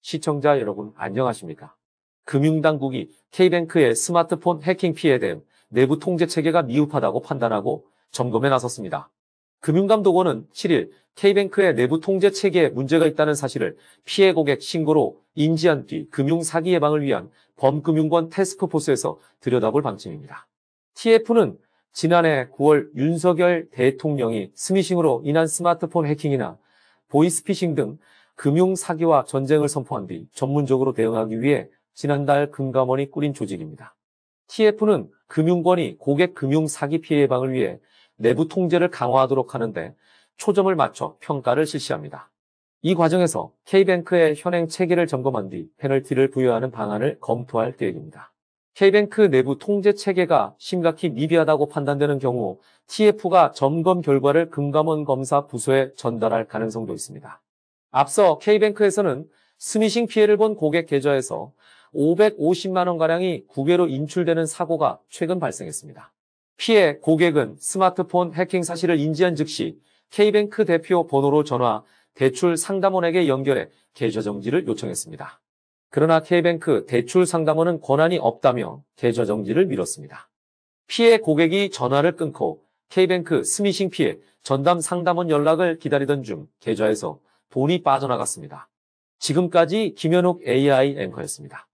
시청자 여러분 안녕하십니까? 금융당국이 K뱅크의 스마트폰 해킹 피해에 대한 내부 통제 체계가 미흡하다고 판단하고 점검에 나섰습니다. 금융감독원은 7일 K뱅크의 내부 통제 체계에 문제가 있다는 사실을 피해 고객 신고로 인지한 뒤 금융 사기 예방을 위한 범금융권 태스크포스에서 들여다볼 방침입니다. TF는 지난해 9월 윤석열 대통령이 스미싱으로 인한 스마트폰 해킹이나 보이스피싱 등 금융 사기와 전쟁을 선포한 뒤 전문적으로 대응하기 위해 지난달 금감원이 꾸린 조직입니다. TF는 금융권이 고객 금융 사기 피해 예방을 위해 내부 통제를 강화하도록 하는데 초점을 맞춰 평가를 실시합니다. 이 과정에서 K뱅크의 현행 체계를 점검한 뒤 페널티를 부여하는 방안을 검토할 계획입니다. K뱅크 내부 통제 체계가 심각히 미비하다고 판단되는 경우 TF가 점검 결과를 금감원 검사 부서에 전달할 가능성도 있습니다. 앞서 K뱅크에서는 스미싱 피해를 본 고객 계좌에서 550만원가량이 국외로 인출되는 사고가 최근 발생했습니다. 피해 고객은 스마트폰 해킹 사실을 인지한 즉시 K뱅크 대표 번호로 전화, 대출 상담원에게 연결해 계좌 정지를 요청했습니다. 그러나 K뱅크 대출 상담원은 권한이 없다며 계좌 정지를 미뤘습니다. 피해 고객이 전화를 끊고 K뱅크 스미싱 피해 전담 상담원 연락을 기다리던 중 계좌에서 돈이 빠져나갔습니다. 지금까지 김현욱 AI 앵커였습니다.